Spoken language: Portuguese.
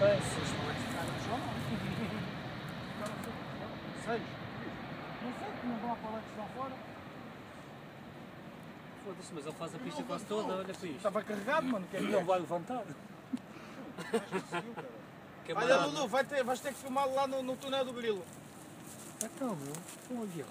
Thanks. Não sei, tinha lá paletes lá fora. Foda-se, mas ele faz a pista quase toda, olha para isto. Estava carregado, mano. Que é Não vai levantar. Que é Olha. Lulu, vai ter, vais ter que filmar lá no, no túnel do Grilo. Então, meu, com o avião.